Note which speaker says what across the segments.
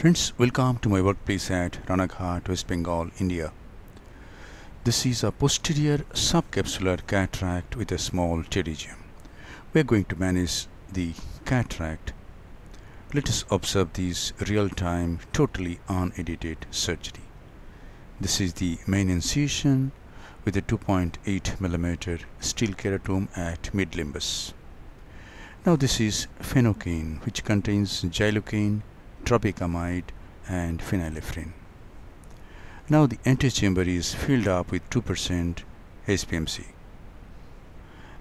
Speaker 1: Friends, welcome to my workplace at Ranaghat, West Bengal, India. This is a posterior subcapsular cataract with a small pterygium. We are going to manage the cataract. Let us observe this real-time, totally unedited surgery. This is the main incision with a 2.8 millimeter steel keratome at mid-limbus. Now this is phenocane which contains xylocaine, tropicamide and phenylephrine. Now the antechamber is filled up with 2% HPMC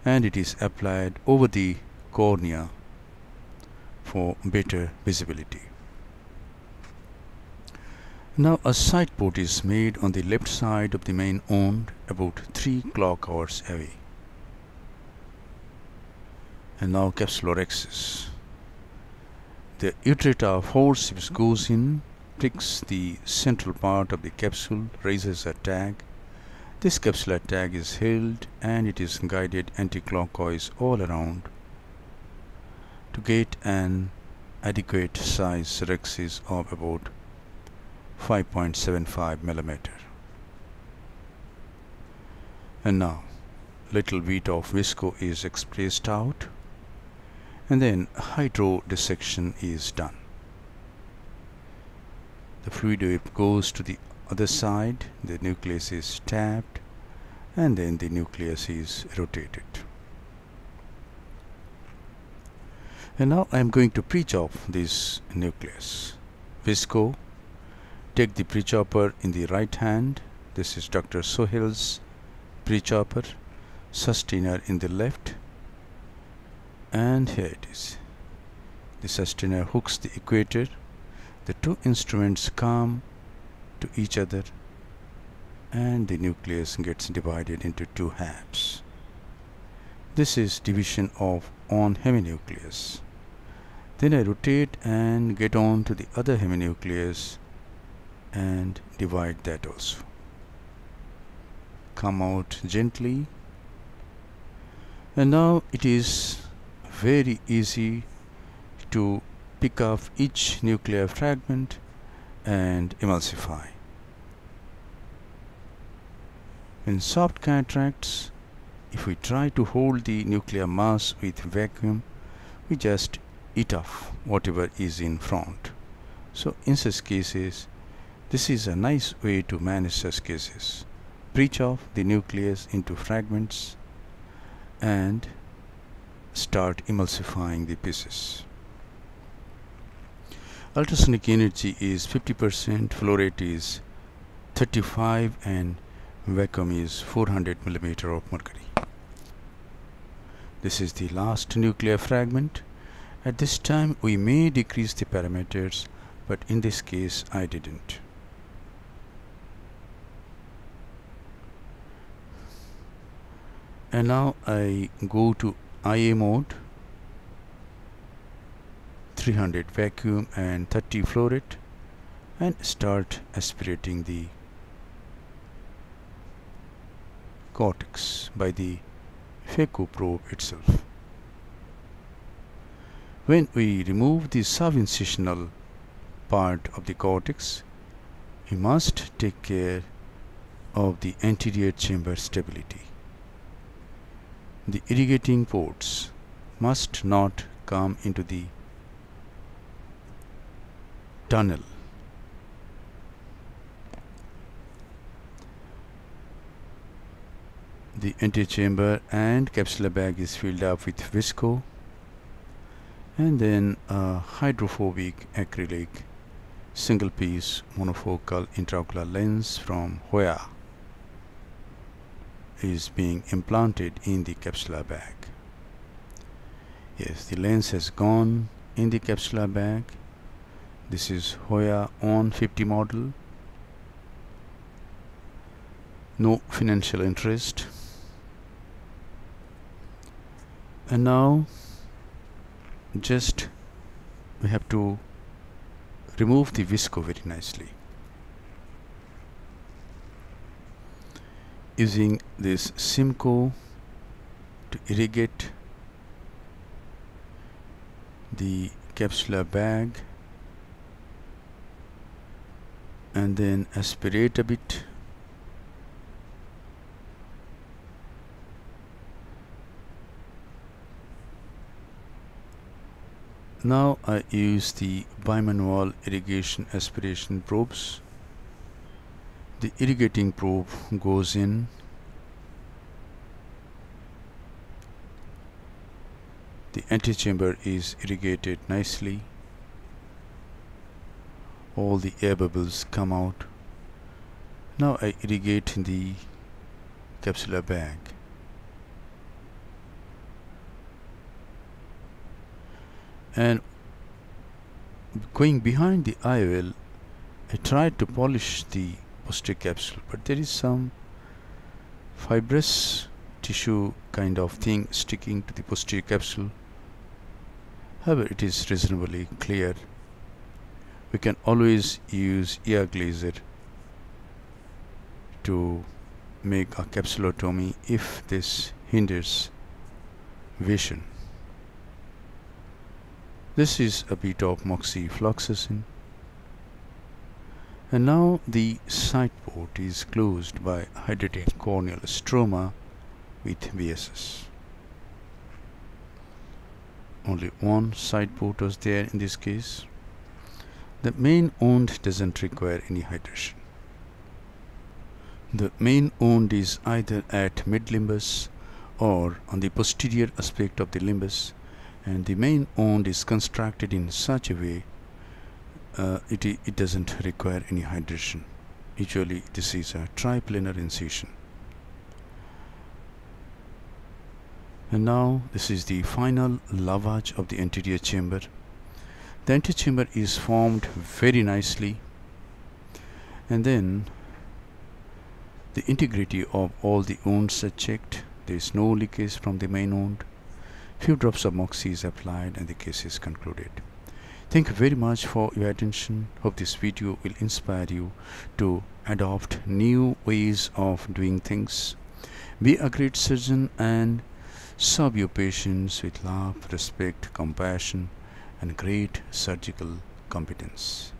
Speaker 1: and it is applied over the cornea for better visibility. Now a side port is made on the left side of the main wound about 3 clock hours away. And now capsulorhexis. The Utrata forceps goes in, pricks the central part of the capsule, raises a tag. This capsular tag is held and it is guided anti-clockwise all around to get an adequate size rhexis of about 5.75 millimeter. And now little bit of visco is expressed out and then hydrodissection is done. The fluid wave goes to the other side, the nucleus is tapped and then the nucleus is rotated. And now I am going to pre-chop this nucleus. Visco, take the pre-chopper in the right hand. This is Dr. Sohail's pre-chopper. Sustainer in the left and here it is. The sustainer hooks the equator. The two instruments come to each other and the nucleus gets divided into two halves. This is division of on heminucleus. Then I rotate and get on to the other heminucleus and divide that also. Come out gently. And now it is very easy to pick up each nuclear fragment and emulsify. In soft cataracts, if we try to hold the nuclear mass with vacuum, we just eat off whatever is in front. So in such cases, this is a nice way to manage such cases. Breach off the nucleus into fragments and start emulsifying the pieces. Ultrasonic energy is 50%, flow rate is 35 and vacuum is 400 millimeter of mercury. This is the last nuclear fragment. At this time we may decrease the parameters but in this case I didn't. And now I go to IA mode 300 vacuum and 30 flow rate and start aspirating the cortex by the phaco probe itself. When we remove the subincisional part of the cortex, we must take care of the anterior chamber stability the irrigating ports must not come into the tunnel. The antechamber and capsular bag is filled up with visco and then a hydrophobic acrylic single piece monofocal intraocular lens from Hoya is being implanted in the capsular bag. Yes, the lens has gone in the capsular bag. This is Hoya on 50 model. No financial interest. And now just we have to remove the visco very nicely. Using this Simcoe to irrigate the capsular bag and then aspirate a bit. Now I use the bimanual irrigation aspiration probes the irrigating probe goes in. The antechamber is irrigated nicely. All the air bubbles come out. Now I irrigate the capsular bag. And going behind the IOL I tried to polish the posterior capsule but there is some fibrous tissue kind of thing sticking to the posterior capsule. However it is reasonably clear. We can always use YAG laser to make a capsulotomy if this hinders vision. This is a bit of moxifloxacin. And now the side port is closed by hydrating corneal stroma with BSS. Only one side port was there in this case. The main wound doesn't require any hydration. The main wound is either at mid-limbus or on the posterior aspect of the limbus and the main wound is constructed in such a way uh, it, it doesn't require any hydration. Usually this is a triplanar incision. And now this is the final lavage of the anterior chamber. The anterior chamber is formed very nicely. And then the integrity of all the wounds are checked. There is no leakage from the main wound. Few drops of moxie is applied and the case is concluded thank you very much for your attention. Hope this video will inspire you to adopt new ways of doing things. Be a great surgeon and serve your patients with love respect compassion and great surgical competence